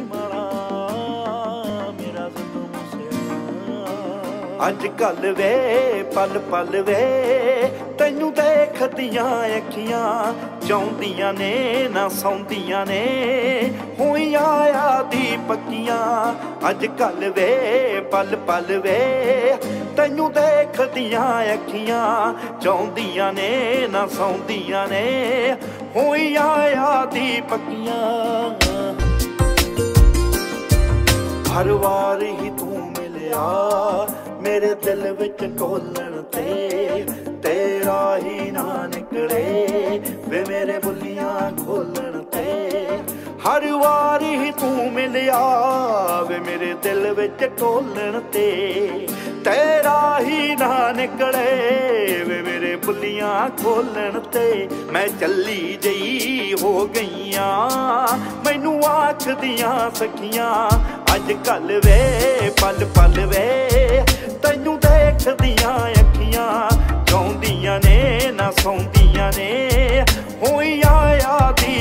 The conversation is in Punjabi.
ਮੇਰਾ ਜ਼ੁਲਮ ਅੱਜ ਕੱਲ ਵੇ, ਪਲ ਪਲ ਵੇ, ਤੈਨੂੰ ਦੇਖਦੀਆਂ ਅੱਖੀਆਂ, ਚਾਹੁੰਦੀਆਂ ਨੇ, ਨਾ ਸੌਂਦੀਆਂ ਨੇ, ਹੋਈ ਆਇਆ ਦੀ ਪੱਕੀਆਂ। ਅੱਜ ਕੱਲ ਵੇ, ਪਲ ਪਲ ਵੇ, ਤੈਨੂੰ ਦੇਖਦੀਆਂ ਅੱਖੀਆਂ, ਚਾਹੁੰਦੀਆਂ ਨੇ, ਨਾ ਸੌਂਦੀਆਂ ਨੇ ਹੋਈਆਂ ਆਦੀ ਪੱਕੀਆਂ। ਹਰ ਵਾਰ ਹੀ ਤੂੰ ਮਿਲਿਆ। ਮੇਰੇ ਦਿਲ ਵਿੱਚ ਕੋਲਣ ਤੇ ਤੇਰਾ ਹੀ ਨਾ ਨਿਕਲੇ। ਵੇ ਮੇਰੇ ਬੁੱਲੀਆਂ ਖੋਲਣ ਤੇ ਹਰ ਵਾਰ ਹੀ ਤੂੰ ਮਿਲਿਆ। ਵੇ ਮੇਰੇ ਦਿਲ ਵਿੱਚ ਕੋਲਣ ਤੇ ਤੇਰਾ ਹੀ ਨਾ ਨਿਕਲੇ। ਬੁੱਲੀਆਂ ਖੋਲਣ ਤੇ ਮੈਂ ਚੱਲੀ ਜਈ ਹੋ ਗਈਆਂ। ਮੈਨੂੰ ਆਖਦੀਆਂ ਸਖੀਆਂ, ਅੱਜ ਕੱਲ ਵੇ, ਪਲ ਪਲ ਵੇ, ਤੈਨੂੰ ਦੇਖਦੀਆਂ ਅੱਖੀਆਂ ਚਾਹੁੰਦੀਆਂ ਨੇ ਨਾ ਸੌਂਦੀਆਂ ਨੇ। ਹੋਈਆਂ ਆਦੀ